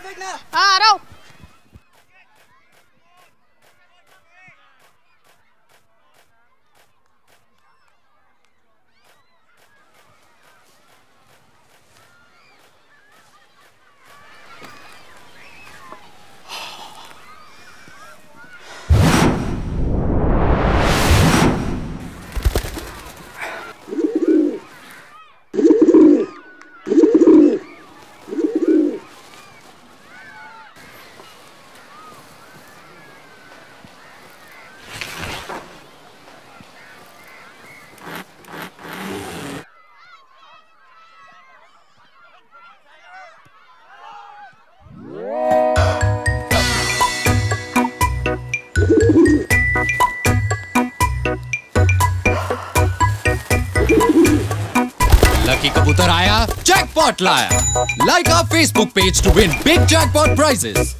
Ah, Wagner! Arão! Lucky कबूतर आया jackpot लाया। Like our Facebook page to win big jackpot prizes